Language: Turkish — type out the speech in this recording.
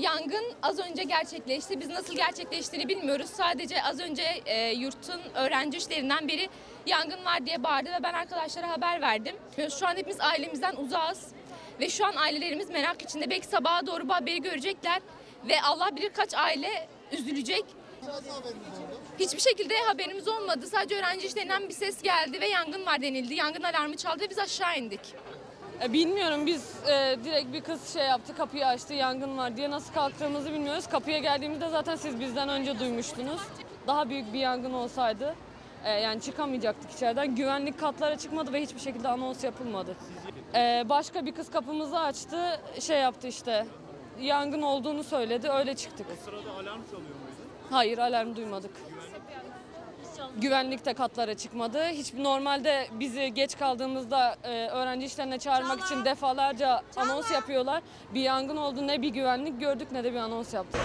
Yangın az önce gerçekleşti. Biz nasıl gerçekleştiğini bilmiyoruz. Sadece az önce e, yurtun öğrenci işlerinden biri yangın var diye bağırdı ve ben arkadaşlara haber verdim. Şu an hepimiz ailemizden uzağız ve şu an ailelerimiz merak içinde. Belki sabaha doğru bu haberi görecekler ve Allah bilir kaç aile üzülecek. Hiçbir şekilde haberimiz olmadı. Sadece öğrenci işlerinden bir ses geldi ve yangın var denildi. Yangın alarmı çaldı ve biz aşağı indik. E, Bilmiyorum biz e, direkt bir kız şey yaptı kapıyı açtı yangın var diye nasıl kalktığımızı bilmiyoruz. Kapıya geldiğimizde zaten siz bizden önce duymuştunuz. Daha büyük bir yangın olsaydı e, yani çıkamayacaktık içeriden. Güvenlik katlara çıkmadı ve hiçbir şekilde anons yapılmadı. E, başka bir kız kapımızı açtı şey yaptı işte yangın olduğunu söyledi öyle çıktık. O sırada alarm çalıyor muydu? Hayır alarm duymadık. Güvenlik de katlara çıkmadı. Hiç normalde bizi geç kaldığımızda e, öğrenci işlerine çağırmak için defalarca anons yapıyorlar. Bir yangın oldu ne bir güvenlik gördük ne de bir anons yaptık.